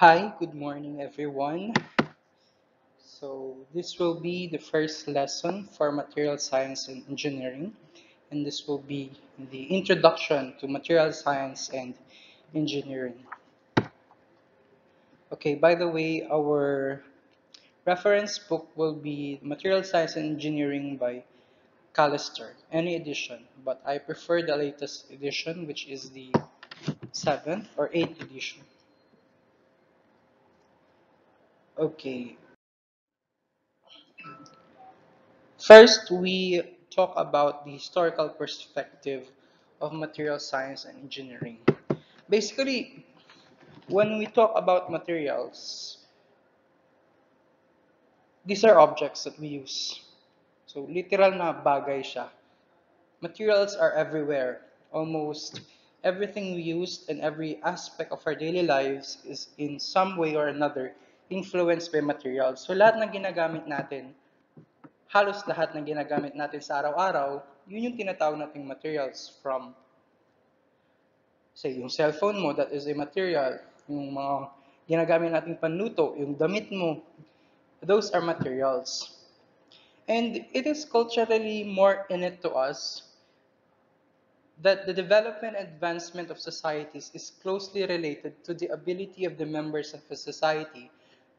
Hi, good morning everyone. So this will be the first lesson for material science and engineering and this will be the introduction to material science and engineering. Okay, by the way, our reference book will be Material Science and Engineering by Callister, any edition, but I prefer the latest edition which is the 7th or 8th edition. Okay. First, we talk about the historical perspective of material science and engineering. Basically, when we talk about materials, these are objects that we use. So, literal na bagay siya. Materials are everywhere. Almost everything we use and every aspect of our daily lives is in some way or another influenced by materials. So lahat ng ginagamit natin, halos lahat ng ginagamit natin sa araw-araw, yun yung tinatawag nating materials from say yung cellphone mo, that is a material. Yung mga ginagamit nating panluto, yung damit mo, those are materials. And it is culturally more innate to us that the development and advancement of societies is closely related to the ability of the members of a society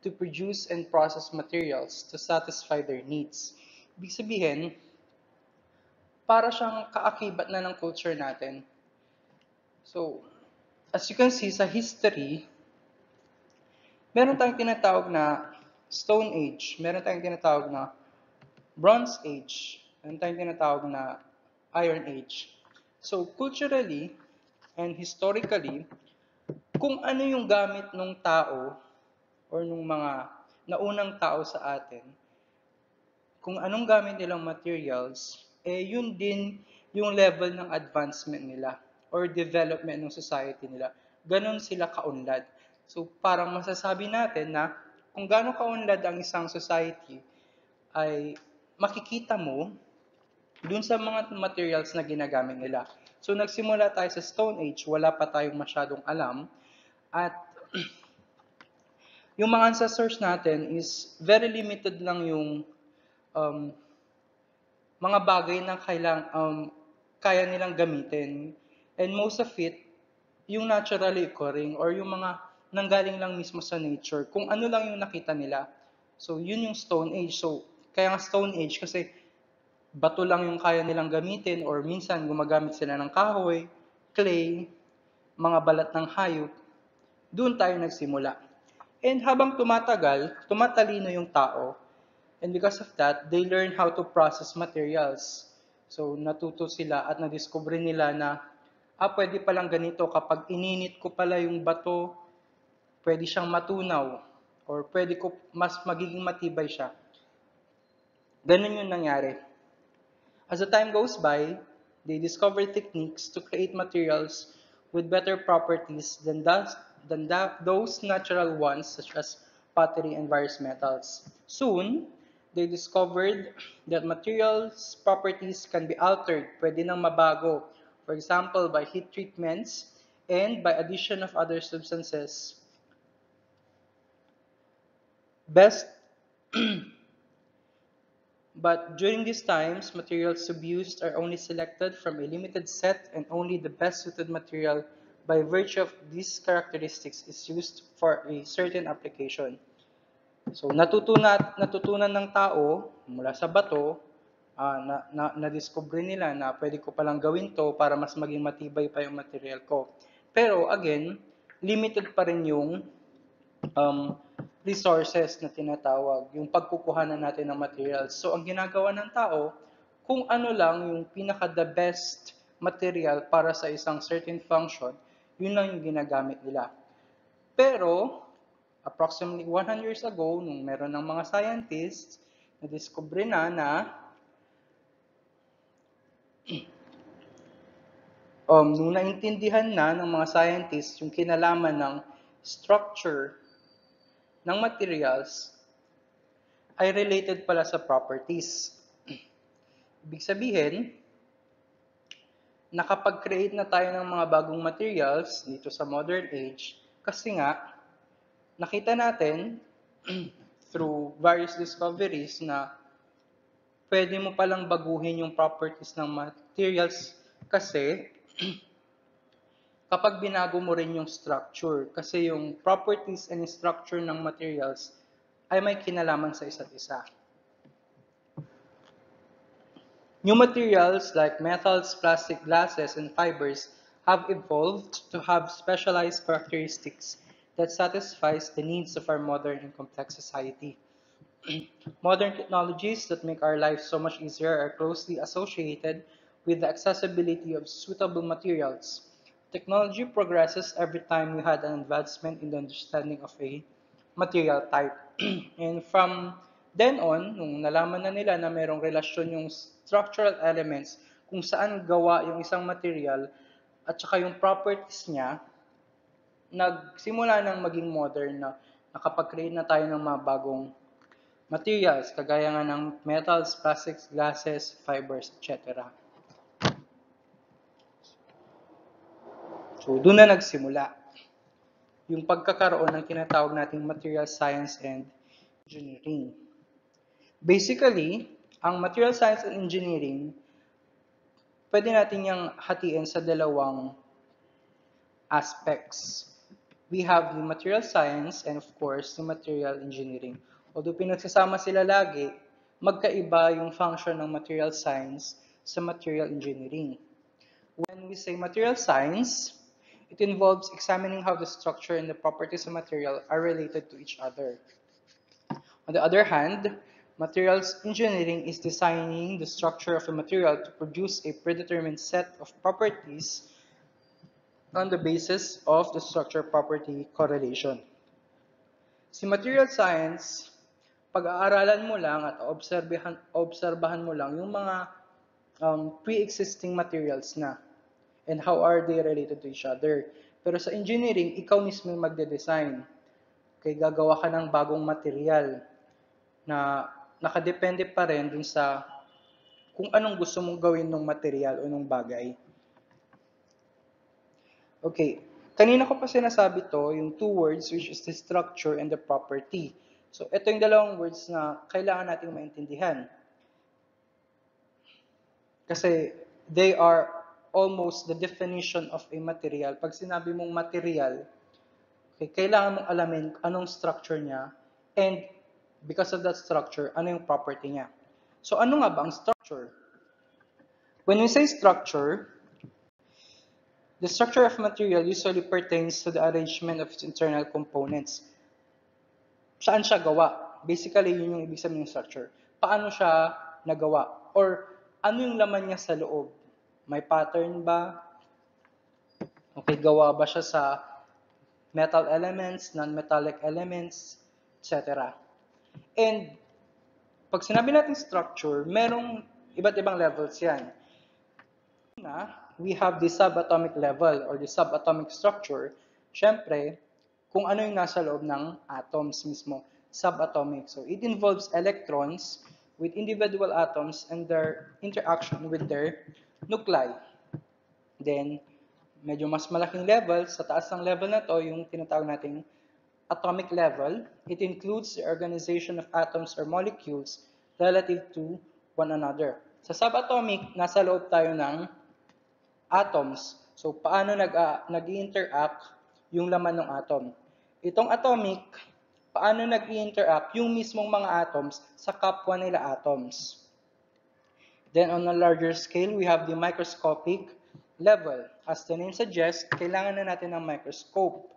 to produce and process materials to satisfy their needs. Ibig sabihin, para siyang kaakibat na ng culture natin. So, as you can see sa history, meron tayong tinatawag na Stone Age, meron tayong tinatawag na Bronze Age, meron tayong tinatawag na Iron Age. So, culturally and historically, kung ano yung gamit ng tao or nung mga naunang tao sa atin, kung anong gamit nilang materials, eh yun din yung level ng advancement nila or development ng society nila. Ganon sila kaunlad. So parang masasabi natin na kung gaano kaunlad ang isang society ay makikita mo dun sa mga materials na ginagamit nila. So nagsimula tayo sa Stone Age, wala pa tayong masyadong alam at yung mga ancestors natin is very limited lang yung um, mga bagay na kailang, um, kaya nilang gamitin. And most of it, yung naturally occurring or yung mga nanggaling lang mismo sa nature, kung ano lang yung nakita nila. So, yun yung Stone Age. So, kaya nga Stone Age kasi bato lang yung kaya nilang gamitin or minsan gumagamit sila ng kahoy, clay, mga balat ng hayop. Doon tayo nagsimula. And habang tumatagal, tumatalino yung tao. And because of that, they learn how to process materials. So, natuto sila at nadiscover nila na, ah, pwede palang ganito kapag ininit ko pala yung bato, pwede siyang matunaw or pwede ko mas magiging matibay siya. Ganun yung nangyari. As the time goes by, they discover techniques to create materials with better properties than those than that, those natural ones such as pottery and various metals. Soon, they discovered that materials properties can be altered, pwede nang mabago. For example, by heat treatments and by addition of other substances. Best But during these times, materials to be used are only selected from a limited set and only the best suited material by virtue of these characteristics is used for a certain application. So natutunan, natutunan ng tao mula sa bato, uh, na, na, na-discover nila na pwede ko palang gawin to para mas maging matibay pa yung material ko. Pero again, limited pa rin yung um, resources na tinatawag, yung pagkukuhanan natin ng materials. So ang ginagawa ng tao, kung ano lang yung pinaka the best material para sa isang certain function, yun lang yung ginagamit nila. Pero, approximately 100 years ago, nung meron ng mga scientists, na-discover na na um, nung naintindihan na ng mga scientists yung kinalaman ng structure ng materials ay related pala sa properties. Ibig sabihin, nakapag-create na tayo ng mga bagong materials dito sa modern age kasi nga nakita natin through various discoveries na pwede mo palang baguhin yung properties ng materials kasi kapag binago mo rin yung structure kasi yung properties and structure ng materials ay may kinalaman sa isa't isa. New materials like metals, plastic, glasses, and fibers have evolved to have specialized characteristics that satisfies the needs of our modern and complex society. modern technologies that make our lives so much easier are closely associated with the accessibility of suitable materials. Technology progresses every time we had an advancement in the understanding of a material type. and from then on, nung nalaman na nila na mayroong relasyon yung structural elements kung saan gawa yung isang material at saka yung properties niya, nagsimula ng maging modern na nakapag-create na tayo ng mga bagong materials, kagaya nga ng metals, plastics, glasses, fibers, etc. So, doon na nagsimula yung pagkakaroon ng tinatawag nating material science and engineering. Basically, ang material science and engineering, pwede natin yung hatiin sa dalawang aspects. We have the material science and of course, the material engineering. Although pinagsasama sila lagi, magkaiba yung function ng material science sa material engineering. When we say material science, it involves examining how the structure and the properties of material are related to each other. On the other hand, materials engineering is designing the structure of a material to produce a predetermined set of properties on the basis of the structure-property correlation. Si material science, pag-aaralan mo lang at obserbahan, obserbahan mo lang yung mga um, pre-existing materials na and how are they related to each other. Pero sa engineering, ikaw mismo yung magde-design. Okay, gagawa ka ng bagong material na nakadepende pa rin dun sa kung anong gusto mong gawin ng material o ng bagay. Okay, kanina ko pa sinasabi to, yung two words which is the structure and the property. So, ito yung dalawang words na kailangan nating maintindihan. Kasi they are almost the definition of a material. Pag sinabi mong material, okay, kailangan mong alamin anong structure niya and because of that structure, ano yung property niya. So ano nga ba ang structure? When we say structure, the structure of material usually pertains to the arrangement of its internal components. Saan siya gawa? Basically, yun yung ibig sabihin ng structure. Paano siya nagawa? Or ano yung laman niya sa loob? May pattern ba? Okay, gawa ba siya sa metal elements, non-metallic elements, etc. And pag sinabi natin structure, merong iba't ibang levels yan. Una, we have the subatomic level or the subatomic structure. Siyempre, kung ano yung nasa loob ng atoms mismo, subatomic. So it involves electrons with individual atoms and their interaction with their nuclei. Then, medyo mas malaking level, sa taas ng level na to, yung tinatawag nating atomic level, it includes the organization of atoms or molecules relative to one another. Sa subatomic, nasa loob tayo ng atoms. So, paano nag, uh, nag-interact yung laman ng atom? Itong atomic, paano nag-interact yung mismong mga atoms sa kapwa nila atoms? Then on a larger scale, we have the microscopic level. As the name suggests, kailangan na natin ng microscope.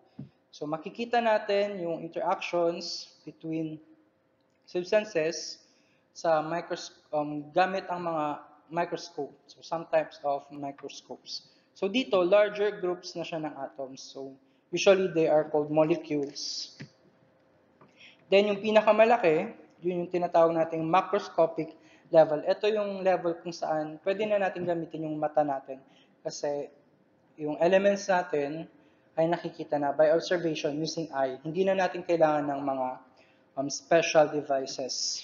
So makikita natin yung interactions between substances sa micros um, gamit ang mga microscope. So some types of microscopes. So dito, larger groups na siya ng atoms. So usually they are called molecules. Then yung pinakamalaki, yun yung tinatawag nating macroscopic level. Ito yung level kung saan pwede na natin gamitin yung mata natin. Kasi yung elements natin ay nakikita na by observation using eye. Hindi na natin kailangan ng mga um, special devices.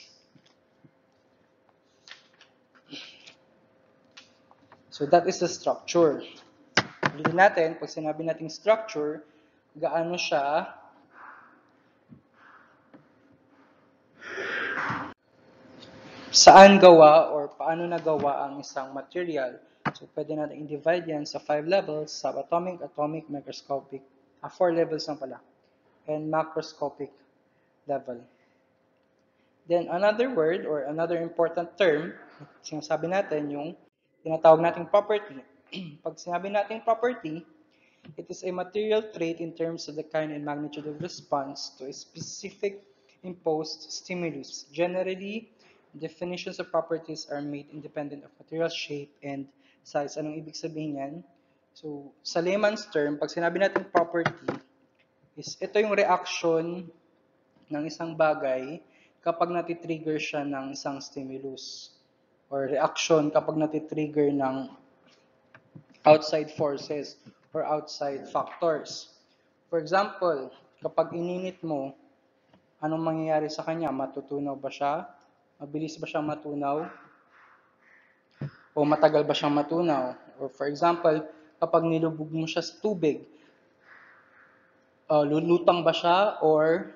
So that is the structure. Ulitin natin, pag sinabi nating structure, gaano siya saan gawa or paano nagawa ang isang material. So, pwede natin i-divide yan sa five levels, subatomic, atomic, microscopic, ah, four levels lang pala, and macroscopic level. Then, another word or another important term, sinasabi natin yung tinatawag nating property. Pag sinabi nating property, it is a material trait in terms of the kind and magnitude of response to a specific imposed stimulus. Generally, definitions of properties are made independent of material shape and size. Anong ibig sabihin yan? So, sa layman's term, pag sinabi natin property, is ito yung reaction ng isang bagay kapag natitrigger siya ng isang stimulus or reaction kapag natitrigger ng outside forces or outside factors. For example, kapag ininit mo, anong mangyayari sa kanya? Matutunaw ba siya? Mabilis ba siyang matunaw? O matagal ba siyang matunaw? Or for example, kapag nilubog mo siya sa tubig, uh, lulutang ba siya or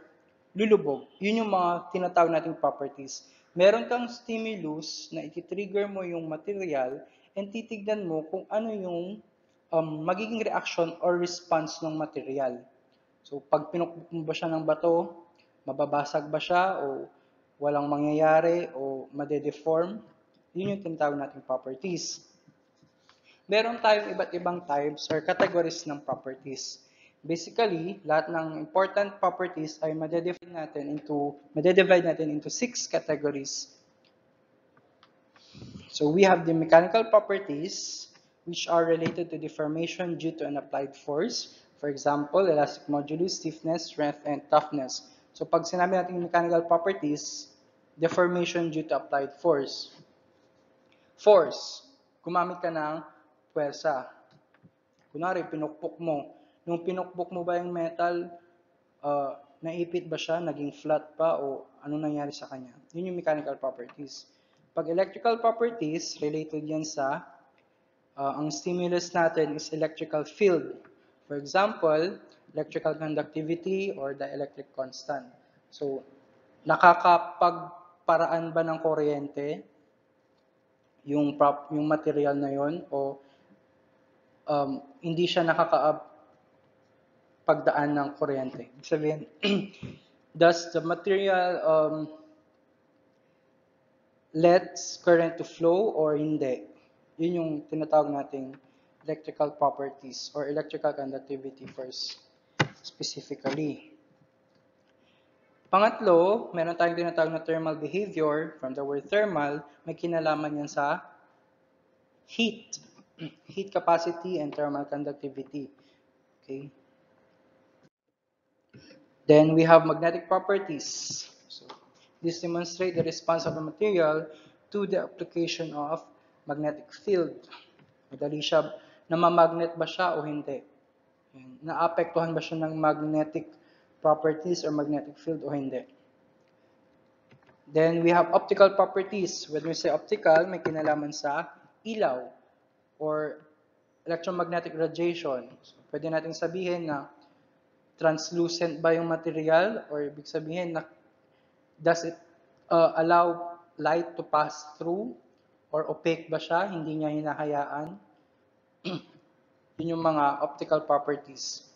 lulubog? Yun yung mga tinatawag nating properties. Meron kang stimulus na iti-trigger mo yung material and titignan mo kung ano yung um, magiging reaction or response ng material. So, pag pinukbuk mo ba siya ng bato, mababasag ba siya o walang mangyayari o madedeform, yun yung tinatawag nating properties. Meron tayong iba't ibang types or categories ng properties. Basically, lahat ng important properties ay madedivide natin into madedivide natin into six categories. So we have the mechanical properties which are related to deformation due to an applied force. For example, elastic modulus, stiffness, strength, and toughness. So pag sinabi natin mechanical properties, deformation due to applied force. Force, gumamit ka ng puwersa. Kunwari, pinukpok mo. Nung pinukpok mo ba yung metal, uh, naipit ba siya, naging flat pa, o ano nangyari sa kanya? Yun yung mechanical properties. Pag electrical properties, related yan sa, uh, ang stimulus natin is electrical field. For example, electrical conductivity or the electric constant. So, nakakapagparaan ba ng kuryente yung prop, yung material na yon o um, hindi siya nakakapagdaan ng kuryente. Ibig sabihin, does the material um, lets current to flow or hindi. Yun yung tinatawag nating electrical properties or electrical conductivity first specifically. Pangatlo, meron tayong tinatawag na thermal behavior. From the word thermal, may kinalaman yan sa heat. Heat capacity and thermal conductivity. Okay. Then we have magnetic properties. This demonstrates the response of a material to the application of magnetic field. Madali siya, namamagnet ba siya o hindi? Naapektuhan ba siya ng magnetic properties or magnetic field o hindi? Then we have optical properties. When we say optical, may kinalaman sa ilaw or electromagnetic radiation. So, pwede natin sabihin na translucent ba yung material or ibig sabihin na Does it uh, allow light to pass through? Or opaque ba siya? Hindi niya hinahayaan? Yun yung mga optical properties.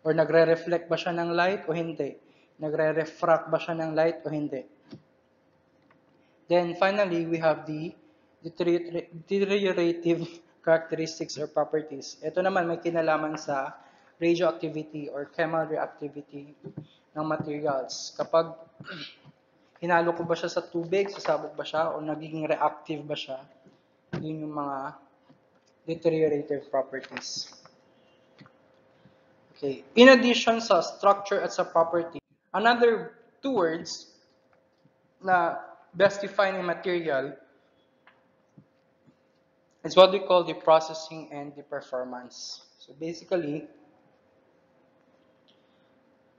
Or nagre-reflect ba siya ng light o hindi? Nagre-refract ba siya ng light o hindi? Then finally, we have the deteriorative characteristics or properties. Ito naman may kinalaman sa radioactivity or chemical reactivity ng materials. Kapag hinalo ko ba siya sa tubig, sasabog ba siya, o nagiging reactive ba siya. Yun yung mga deteriorative properties. Okay. In addition sa structure at sa property, another two words na best defining material is what we call the processing and the performance. So basically,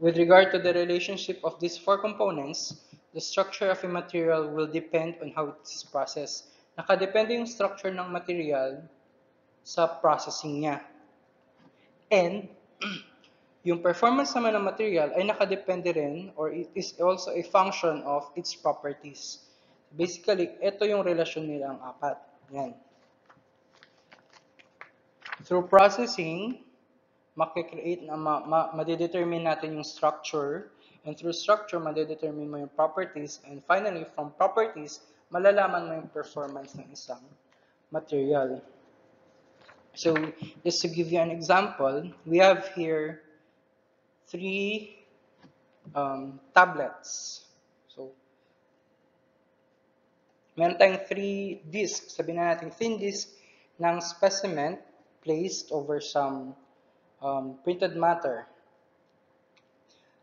with regard to the relationship of these four components, the structure of a material will depend on how it is processed. Nakadepende yung structure ng material sa processing niya. And, yung performance naman ng material ay nakadepende rin or it is also a function of its properties. Basically, ito yung relasyon nila ang apat. Yan. Through processing, makikreate na ma, ma, madedetermine natin yung structure and through structure, madedetermine mo yung properties and finally, from properties, malalaman mo yung performance ng isang material. So, just to give you an example, we have here three um, tablets. So, meron tayong three discs, sabihin na natin thin disc ng specimen placed over some um, printed matter.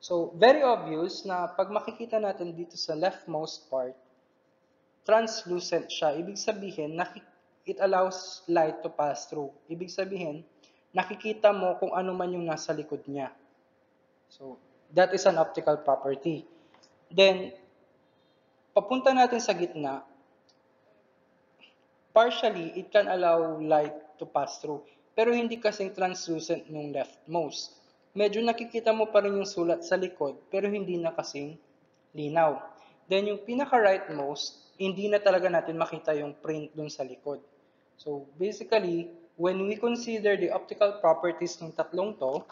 So, very obvious na pag makikita natin dito sa leftmost part, translucent siya. Ibig sabihin, it allows light to pass through. Ibig sabihin, nakikita mo kung ano man yung nasa likod niya. So, that is an optical property. Then, papunta natin sa gitna, partially, it can allow light to pass through. Pero hindi kasing translucent nung leftmost. Medyo nakikita mo pa rin yung sulat sa likod, pero hindi na kasing linaw. Then, yung pinaka-rightmost, hindi na talaga natin makita yung print dun sa likod. So, basically, when we consider the optical properties ng tatlong to,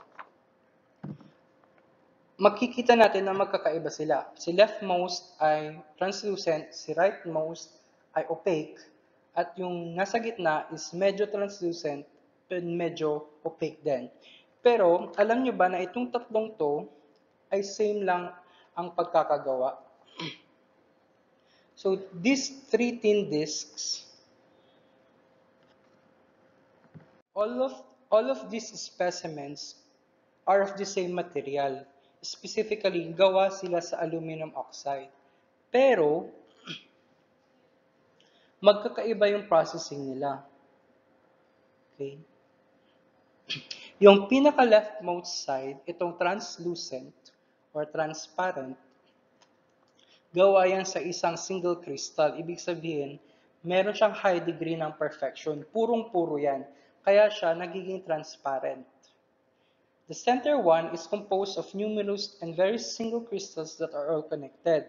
makikita natin na magkakaiba sila. Si leftmost ay translucent, si rightmost ay opaque, at yung nasa gitna is medyo translucent medyo opaque din. Pero, alam nyo ba na itong tatlong to ay same lang ang pagkakagawa? So, these three thin discs all of all of these specimens are of the same material. Specifically, gawa sila sa aluminum oxide. Pero, magkakaiba yung processing nila. Okay? Yung pinaka-leftmost side, itong translucent or transparent, gawa yan sa isang single crystal. Ibig sabihin, meron siyang high degree ng perfection. Purong-puro yan. Kaya siya nagiging transparent. The center one is composed of numerous and very single crystals that are all connected.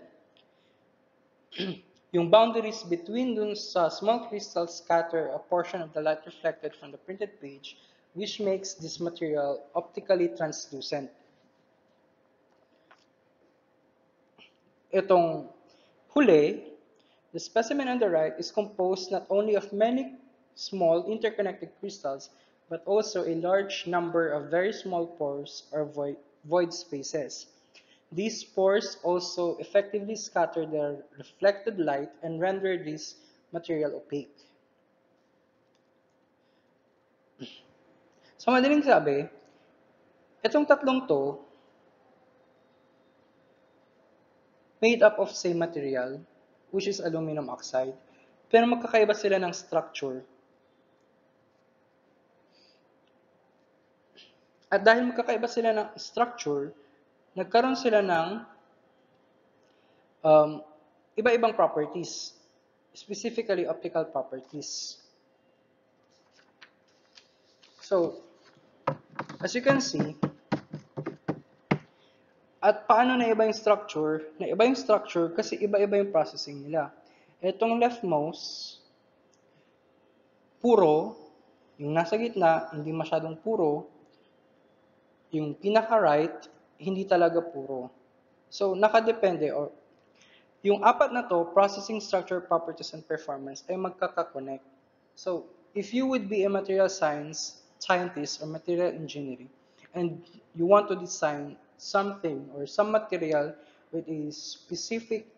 yung boundaries between dun sa small crystals scatter a portion of the light reflected from the printed page, which makes this material optically translucent. Itong huli, the specimen on the right is composed not only of many small interconnected crystals, but also a large number of very small pores or void, spaces. These pores also effectively scatter the reflected light and render this material opaque. Sa madaling sabi, itong tatlong to, made up of same material, which is aluminum oxide, pero magkakaiba sila ng structure At dahil magkakaiba sila ng structure, nagkaroon sila ng um, iba-ibang properties, specifically optical properties. So, as you can see, at paano na iba yung structure? Na iba yung structure kasi iba-iba yung processing nila. Itong leftmost, puro, yung nasa gitna, hindi masyadong puro, yung pinaka-right, hindi talaga puro. So, nakadepende or yung apat na to, processing structure, properties, and performance, ay magkaka-connect. So, if you would be a material science scientist or material engineering, and you want to design something or some material with a specific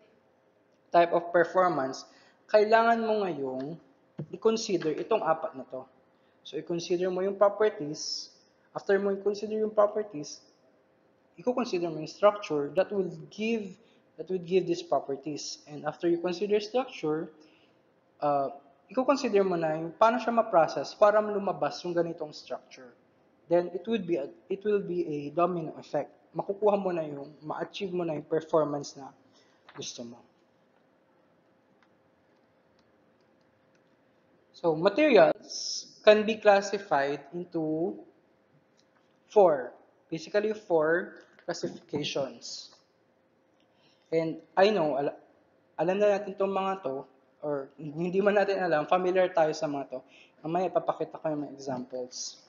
type of performance, kailangan mo ngayong i-consider itong apat na to. So, i-consider mo yung properties, After mo i-consider yung properties, i-consider mo yung structure that will give that would give these properties. And after you consider structure, uh, i-consider mo na yung paano siya ma-process para lumabas yung ganitong structure. Then it would be a, it will be a domino effect. Makukuha mo na yung ma-achieve mo na yung performance na gusto mo. So materials can be classified into four. Basically, four classifications. And I know, alam na natin itong mga to, or hindi man natin alam, familiar tayo sa mga to. Mamaya ipapakita ko yung mga examples.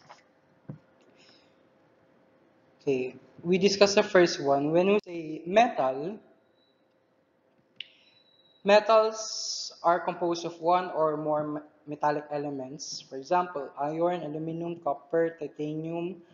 Okay, we discussed the first one. When we say metal, metals are composed of one or more me- metallic elements. For example, iron, aluminum, copper, titanium,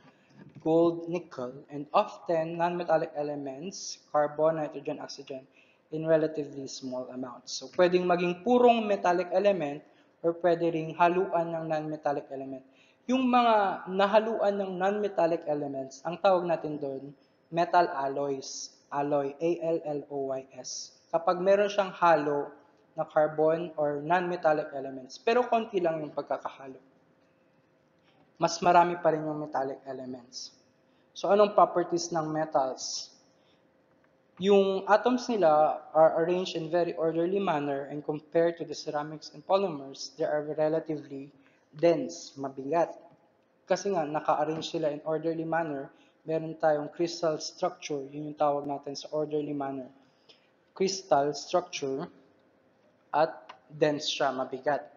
gold, nickel, and often non-metallic elements, carbon, nitrogen, oxygen, in relatively small amounts. So, pwedeng maging purong metallic element or pwede ring haluan ng non-metallic element. Yung mga nahaluan ng non-metallic elements, ang tawag natin doon, metal alloys. Alloy, A-L-L-O-Y-S. Kapag meron siyang halo na carbon or non-metallic elements, pero konti lang yung pagkakahalo. Mas marami pa rin yung metallic elements. So, anong properties ng metals? Yung atoms nila are arranged in very orderly manner and compared to the ceramics and polymers, they are relatively dense, mabigat. Kasi nga, naka-arrange sila in orderly manner, meron tayong crystal structure, yun yung tawag natin sa orderly manner. Crystal structure at dense siya, mabigat.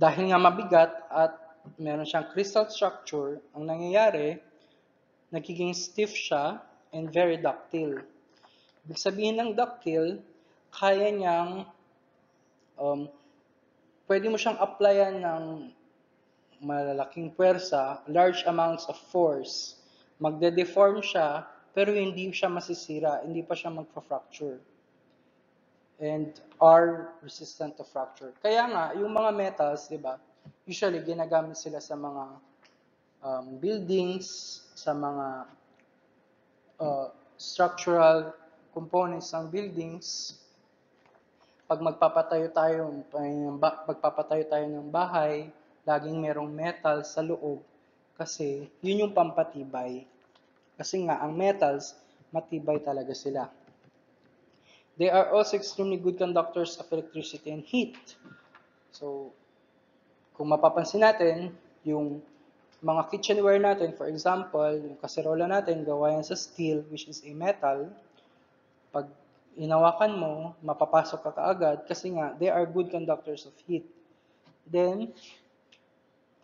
Dahil nga mabigat at meron siyang crystal structure, ang nangyayari, nagiging stiff siya and very ductile. Ibig sabihin ng ductile, kaya niyang, um, pwede mo siyang applyan ng malalaking puwersa, large amounts of force. Magde-deform siya, pero hindi siya masisira, hindi pa siya magpa-fracture. And are resistant to fracture. Kaya nga, yung mga metals, di ba, usually ginagamit sila sa mga um, buildings, sa mga uh, structural components ng buildings. Pag magpapatayo tayo, magpapatayo tayo ng bahay, laging merong metal sa loob kasi yun yung pampatibay. Kasi nga, ang metals, matibay talaga sila. They are also extremely good conductors of electricity and heat. So, kung mapapansin natin, yung mga kitchenware natin, for example, yung kaserola natin, gawa yan sa steel, which is a metal. Pag inawakan mo, mapapasok ka kaagad kasi nga, they are good conductors of heat. Then,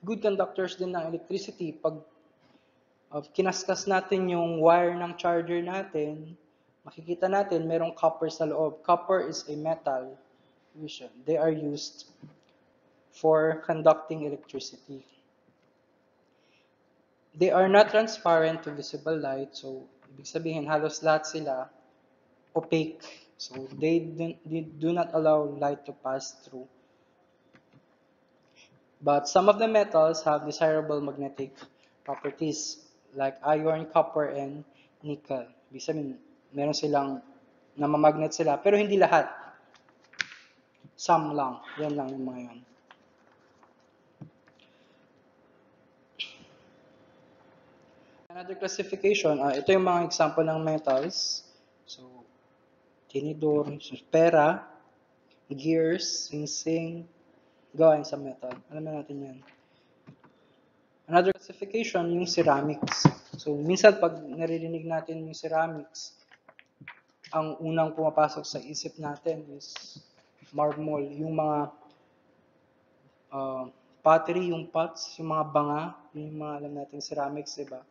good conductors din ng electricity. Pag uh, kinaskas natin yung wire ng charger natin, makikita natin merong copper sa loob. Copper is a metal. They are used for conducting electricity. They are not transparent to visible light. So, ibig sabihin, halos lahat sila opaque. So, they do, they do not allow light to pass through. But some of the metals have desirable magnetic properties like iron, copper, and nickel. Ibig sabihin, meron silang namamagnet sila, pero hindi lahat. Some lang. Yan lang yung mga yun. Another classification, uh, ito yung mga example ng metals. So, tinidor, pera, gears, sing-sing, gawain sa metal. Alam na natin yan. Another classification, yung ceramics. So, minsan pag naririnig natin yung ceramics, ang unang pumapasok sa isip natin is marble, yung mga uh, pottery, yung pots, yung mga banga, yung mga alam natin ceramics, diba?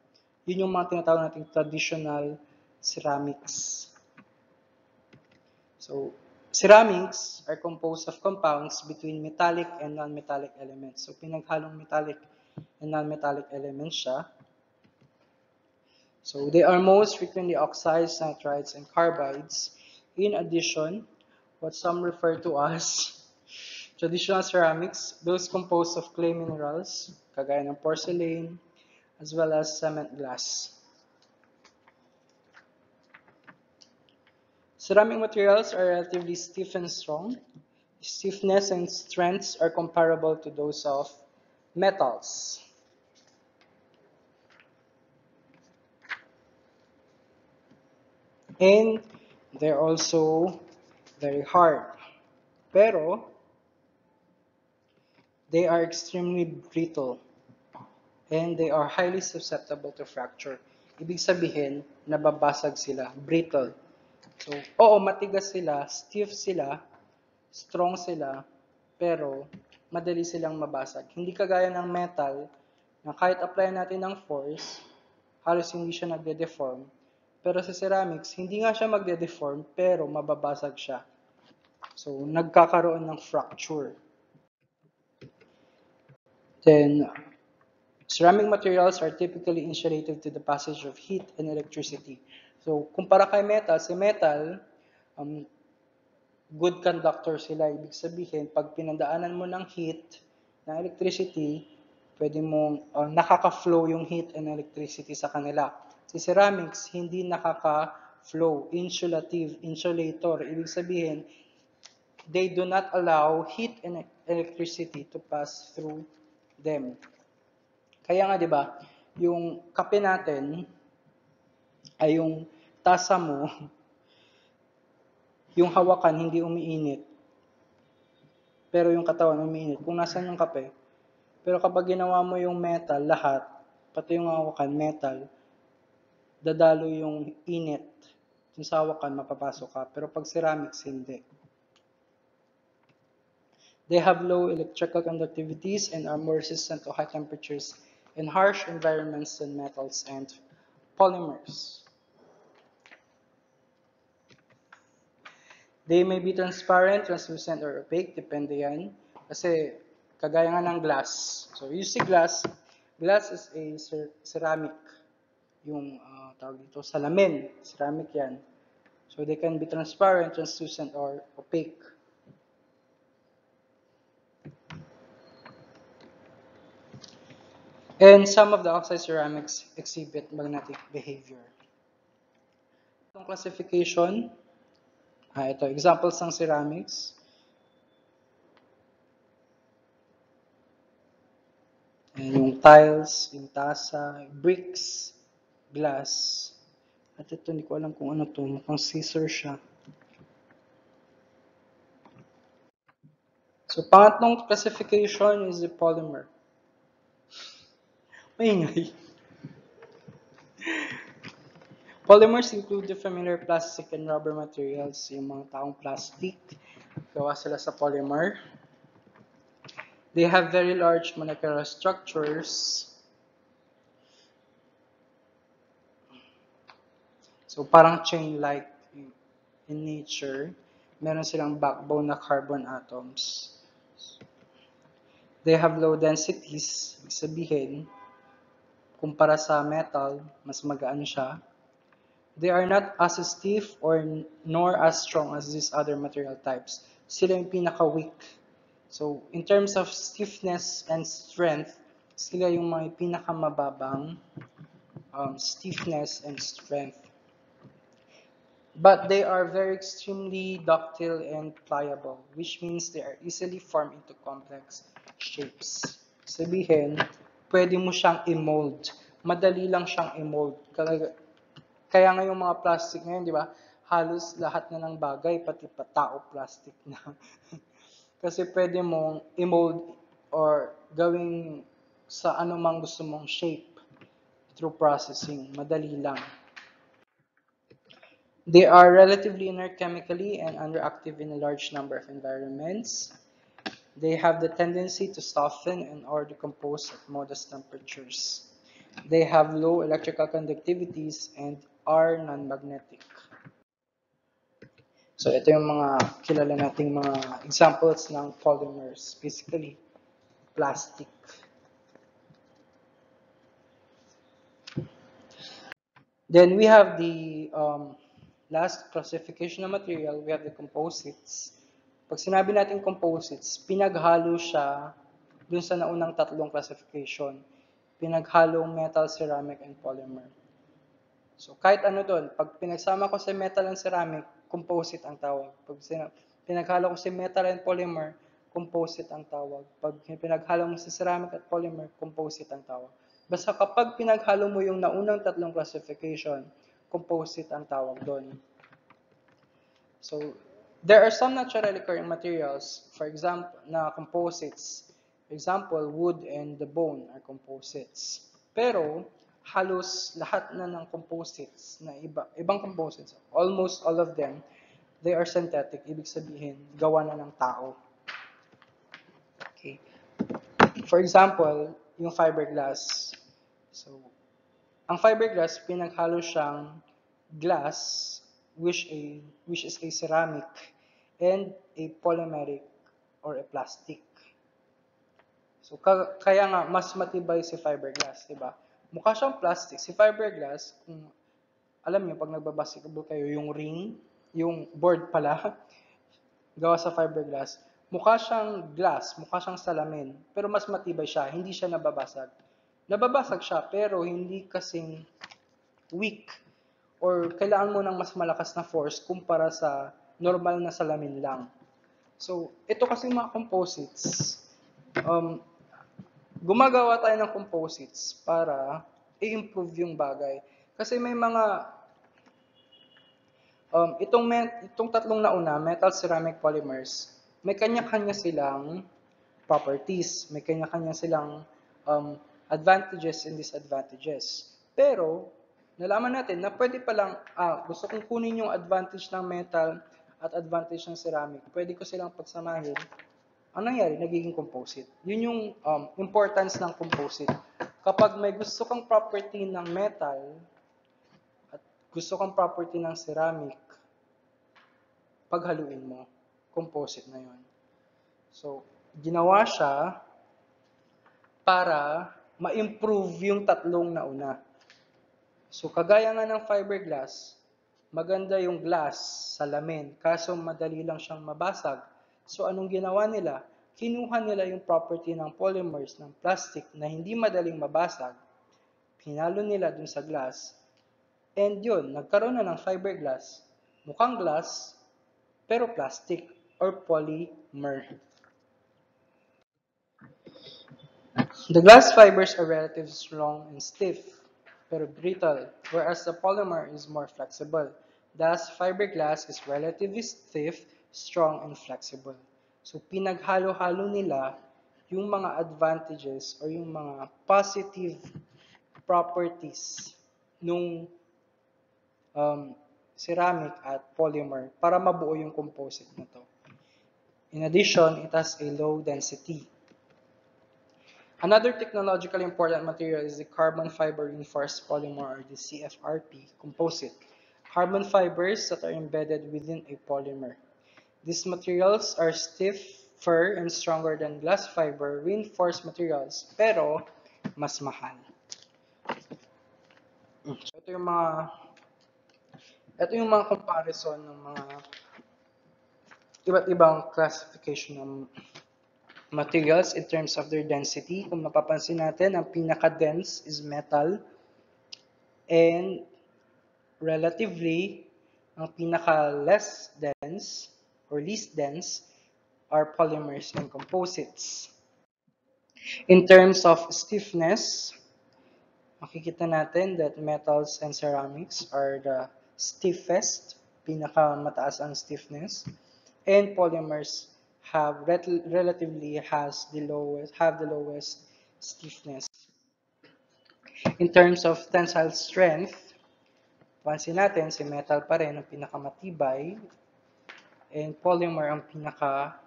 Yun yung mga tinatawag nating traditional ceramics. So, ceramics are composed of compounds between metallic and non-metallic elements. So, pinaghalong metallic and non-metallic elements siya. So, they are most frequently oxides, nitrides, and carbides. In addition, what some refer to as traditional ceramics, those composed of clay minerals, kagaya ng porcelain, as well as cement glass. Ceramic materials are relatively stiff and strong. Stiffness and strengths are comparable to those of metals. And they're also very hard. Pero, they are extremely brittle and they are highly susceptible to fracture. ibig sabihin, nababasag sila, brittle. So, oo, matigas sila, stiff sila, strong sila, pero madali silang mabasag. Hindi kagaya ng metal, na kahit apply natin ng force, halos hindi siya nagde-deform. Pero sa ceramics, hindi nga siya magde-deform, pero mababasag siya. So, nagkakaroon ng fracture. Then, ceramic materials are typically insulated to the passage of heat and electricity. So, kumpara kay metal, si metal, um, good conductor sila. Ibig sabihin, pag pinandaanan mo ng heat, ng electricity, pwede mo, uh, nakaka-flow yung heat and electricity sa kanila. Si ceramics, hindi nakaka-flow. Insulative, insulator. Ibig sabihin, they do not allow heat and electricity to pass through them. Kaya nga, di ba, yung kape natin, ay yung tasa mo, yung hawakan hindi umiinit. Pero yung katawan umiinit. Kung nasan yung kape. Pero kapag ginawa mo yung metal, lahat, pati yung hawakan, metal, dadalo yung init. Yung sa hawakan, mapapasok ka. Pero pag ceramics, hindi. They have low electrical conductivities and are more resistant to high temperatures in harsh environments than metals and polymers. They may be transparent, translucent, or opaque, depende yan. Kasi, kagaya nga ng glass. So, you see glass, glass is a cer ceramic. Yung uh, tawag dito, salamin, ceramic yan. So, they can be transparent, translucent, or opaque. And some of the oxide ceramics exhibit magnetic behavior. Itong classification, ah, ito, examples ng ceramics. And yung tiles, yung tasa, bricks, glass. At ito, hindi ko alam kung ano to. Mukhang scissor siya. So, pangatlong classification is the polymer. Maingay. Polymers include the familiar plastic and rubber materials. Yung mga taong plastic, gawa sila sa polymer. They have very large molecular structures. So parang chain-like in nature. Meron silang backbone na carbon atoms. They have low densities, ibig sabihin, kumpara sa metal, mas magaan siya. They are not as stiff or nor as strong as these other material types. Sila yung pinaka-weak. So, in terms of stiffness and strength, sila yung mga pinakamababang um, stiffness and strength. But they are very extremely ductile and pliable, which means they are easily formed into complex shapes. Sabihin, pwede mo siyang i-mold. Madali lang siyang i-mold. Kaya, nga mga plastic ngayon, di ba? Halos lahat na ng bagay, pati pa tao plastic na. Kasi pwede mong i-mold or gawing sa anumang gusto mong shape through processing. Madali lang. They are relatively inert chemically and underactive in a large number of environments. They have the tendency to soften and or decompose at modest temperatures. They have low electrical conductivities and are non-magnetic. So ito yung mga kilala nating mga examples ng polymers, basically plastic. Then we have the um, last classification of material, we have the composites. Pag sinabi natin composites, pinaghalo siya dun sa naunang tatlong classification. Pinaghalong metal, ceramic, and polymer. So kahit ano doon, pag pinagsama ko sa metal and ceramic, composite ang tawag. Pag pinaghalo ko si metal and polymer, composite ang tawag. Pag pinaghalo mo si ceramic at polymer, composite ang tawag. Basta kapag pinaghalo mo yung naunang tatlong classification, composite ang tawag doon. So, there are some naturally occurring materials, for example, na composites. For example, wood and the bone are composites. Pero, halos lahat na ng composites na iba, ibang composites, almost all of them, they are synthetic. Ibig sabihin, gawa na ng tao. Okay. For example, yung fiberglass. So, ang fiberglass, pinaghalo siyang glass, which, a, which is a ceramic, and a polymeric or a plastic. So, ka- kaya nga, mas matibay si fiberglass, di ba? Mukha siyang plastic. Si fiberglass, kung alam niyo, pag nagbabasketball kayo, yung ring, yung board pala, gawa sa fiberglass, mukha siyang glass, mukha siyang salamin, pero mas matibay siya, hindi siya nababasag. Nababasag siya, pero hindi kasing weak or kailangan mo ng mas malakas na force kumpara sa normal na salamin lang. So, ito kasi mga composites, um, gumagawa tayo ng composites para i-improve yung bagay. Kasi may mga um, itong itong tatlong nauna, metal ceramic polymers, may kanya-kanya silang properties, may kanya-kanya silang um, advantages and disadvantages. Pero nalaman natin na pwede palang ah, gusto kong kunin yung advantage ng metal at advantage ng ceramic. Pwede ko silang pagsamahin ang nangyari, nagiging composite. Yun yung um, importance ng composite. Kapag may gusto kang property ng metal at gusto kang property ng ceramic, paghaluin mo, composite na yun. So, ginawa siya para ma-improve yung tatlong nauna. So, kagaya nga ng fiberglass, maganda yung glass, salamin, kaso madali lang siyang mabasag. So, anong ginawa nila? Kinuha nila yung property ng polymers ng plastic na hindi madaling mabasag, pinalo nila dun sa glass, and yun, nagkaroon na ng fiberglass. Mukhang glass, pero plastic or polymer. The glass fibers are relatively strong and stiff, pero brittle, whereas the polymer is more flexible. Thus, fiberglass is relatively stiff, strong, and flexible. So, pinaghalo-halo nila yung mga advantages or yung mga positive properties nung um, ceramic at polymer para mabuo yung composite na to. In addition, it has a low density. Another technologically important material is the carbon fiber reinforced polymer or the CFRP composite. Carbon fibers that are embedded within a polymer. These materials are stiffer and stronger than glass fiber reinforced materials, pero mas mahal. So, ito yung mga ito yung mga comparison ng mga iba't ibang classification ng materials in terms of their density. Kung mapapansin natin, ang pinaka-dense is metal and relatively, ang pinaka-less dense or least dense are polymers and composites. In terms of stiffness, makikita natin that metals and ceramics are the stiffest, pinaka-mataas ang stiffness, and polymers have rel- relatively has the lowest have the lowest stiffness. In terms of tensile strength, pansin natin si metal pa rin ang pinakamatibay and polymer ang pinaka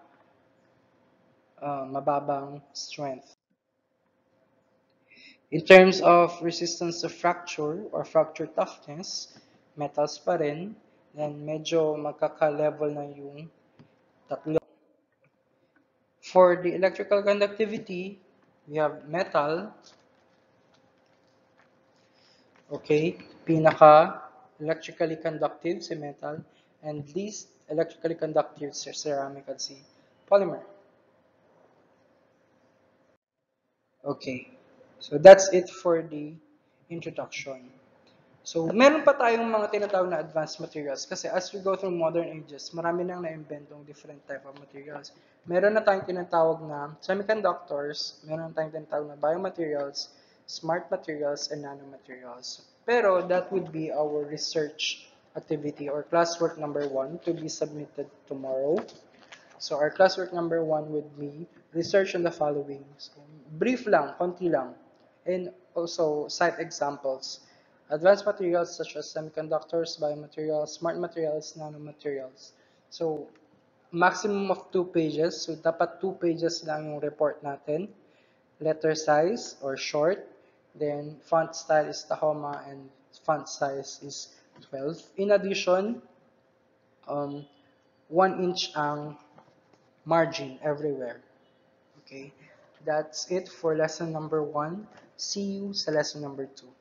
uh, mababang strength. In terms of resistance to fracture or fracture toughness, metals pa rin, then medyo magkaka-level na yung tatlo. For the electrical conductivity, we have metal. Okay, pinaka electrically conductive si metal and least electrically conductive si ceramic at si polymer. Okay, so that's it for the introduction. So, meron pa tayong mga tinatawag na advanced materials kasi as we go through modern ages, marami nang na-inventong different type of materials. Meron na tayong tinatawag na semiconductors, meron na tayong tinatawag na biomaterials, smart materials, and nanomaterials. Pero that would be our research activity or classwork number one to be submitted tomorrow. So, our classwork number one would be research on the following. So, brief lang, konti lang. And also cite examples. Advanced materials such as semiconductors, biomaterials, smart materials, nanomaterials. So, maximum of two pages. So, dapat two pages lang yung report natin. Letter size or short. Then, font style is Tahoma and font size is 12. In addition, um, 1 inch ang margin everywhere. Okay, that's it for lesson number 1. See you sa lesson number 2.